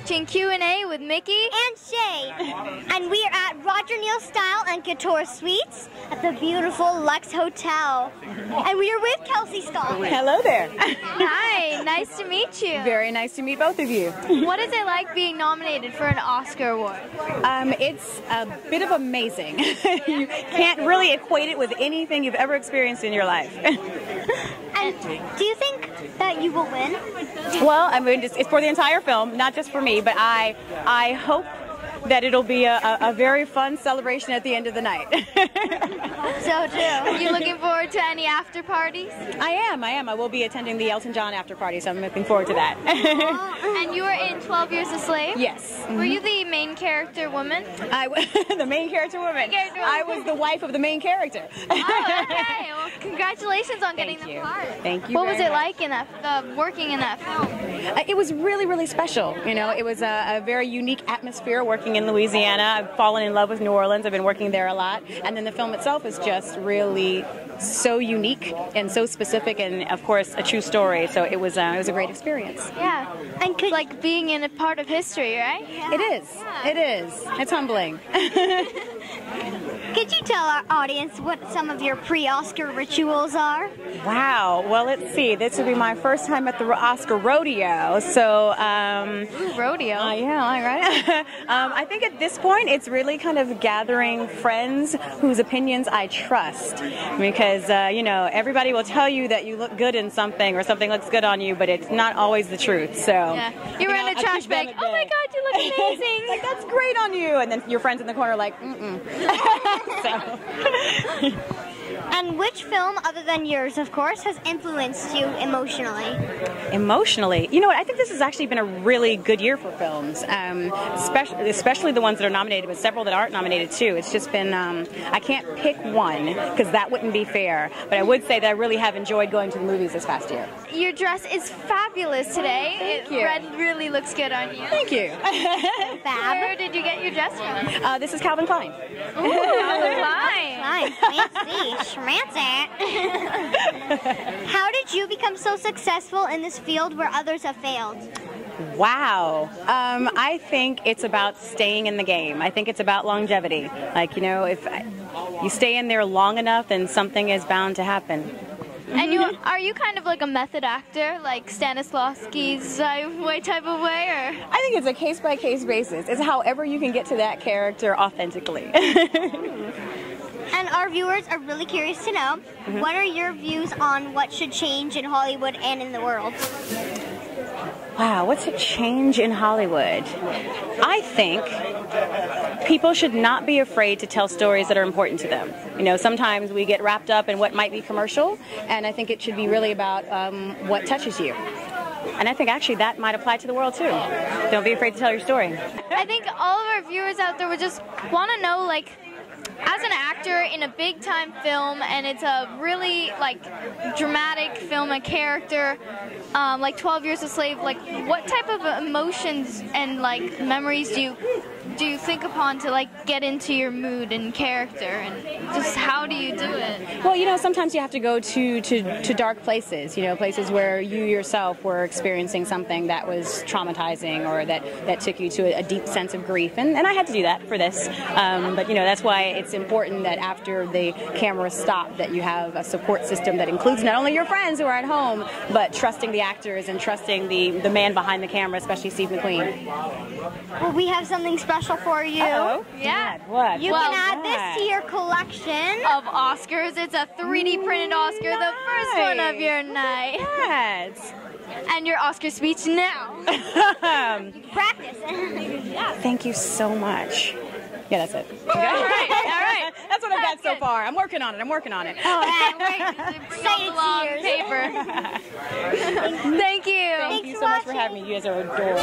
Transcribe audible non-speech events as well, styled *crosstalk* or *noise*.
doing Q&A with Mikki and Shay. And we are at Roger Neal Style and Couture Suites at the beautiful Luxe Hotel. And we are with Kelsey Scott. Hello there. Hi, nice to meet you. Very nice to meet both of you. What is it like being nominated for an Oscar award? Um, it's a bit of amazing. *laughs* you can't really equate it with anything you've ever experienced in your life. *laughs* and do you think that you will win? Well, I mean, it's, it's for the entire film, not just for me, but I, I hope that it'll be a, a, a, very fun celebration at the end of the night. *laughs* so too. You looking forward to any after parties? I am, I am. I will be attending the Elton John after party, so I'm looking forward to that. *laughs* and you were in 12 Years a Slave? Yes. Mm -hmm. Were you the main character woman? I was *laughs* the main character woman. Character woman. I was the wife of the main character. oh, okay. *laughs* Well, congratulations on getting Thank the you. part. Thank you. What was it much. like in that, uh, working in that film? Uh, it was really, really special. You know, it was a, a very unique atmosphere working in Louisiana. I've fallen in love with New Orleans. I've been working there a lot. And then the film itself is just really so unique and so specific and, of course, a true story. So it was, uh, it was a great experience. Yeah. And could, like being in a part of history, right? Yeah. It is. Yeah. It is. It's humbling. *laughs* *laughs* Could you tell our audience what some of your pre-Oscar rituals are? Wow. Well, let's see. This will be my first time at the Oscar rodeo. So, um, Ooh, rodeo. Uh, yeah, right. *laughs* um, I think at this point, it's really kind of gathering friends whose opinions I trust, because uh, you know everybody will tell you that you look good in something or something looks good on you, but it's not always the truth. So, yeah. you're you wearing know, a trash bag. Oh my God, you look *laughs* amazing. like that's great on you, and then your friends in the corner are like, mm mm. *laughs* so. *laughs* And which film, other than yours, of course, has influenced you emotionally? Emotionally, you know what? I think this has actually been a really good year for films, um, especially, especially the ones that are nominated, but several that aren't nominated too. It's just been um, I can't pick one because that wouldn't be fair. But I would say that I really have enjoyed going to the movies this past year. Your dress is fabulous today. Thank it, you. Red really looks good on you. Thank you. Fab. Where did you get your dress from? Uh, this is Calvin Klein. Ooh, Calvin Klein. Klein. Fancy. Schmancy. *laughs* How did you become so successful in this field where others have failed? Wow. Um, I think it's about staying in the game. I think it's about longevity. Like, you know, if you stay in there long enough, then something is bound to happen. And you are you kind of like a method actor, like Stanislavski's way type of way, or? I think it's a case by case basis. It's however you can get to that character authentically. *laughs* And our viewers are really curious to know mm-hmm. what are your views on what should change in Hollywood and in the world? Wow, what's a change in Hollywood? I think people should not be afraid to tell stories that are important to them. You know, sometimes we get wrapped up in what might be commercial, and I think it should be really about um, what touches you. And I think actually that might apply to the world too. Don't be afraid to tell your story. I think all of our viewers out there would just want to know, like, as an actor in a big time film and it's a really like dramatic film a character um, like 12 years a slave like what type of emotions and like memories do you do you think upon to like get into your mood and character? And just how do you do it well you know sometimes you have to go to to, to dark places you know places where you yourself were experiencing something that was traumatizing or that that took you to a, a deep sense of grief. And, and i had to do that for this. Um, but you know that's why it's important that after the camera stop that you have a support system that includes not only your friends who are at home but trusting the actors and trusting the the man behind the camera especially steve mcqueen. Well we have something special for you. Uh-oh. yeah. What? You well, can add what? this to your collection. Of oscars it's a 3d printed oscar nice. the first one of your night yes and your Oscar speech now. *laughs* Practice. yeah. *laughs* Thank you so much. Yeah, that's it. Okay. All right, all right. *laughs* That's what I've got so far. I'm working on it. I'm working on it. Oh, yeah. Bring all the long paper. Thank you. Thank Thanks you so watching. much for having me. You guys are adorable.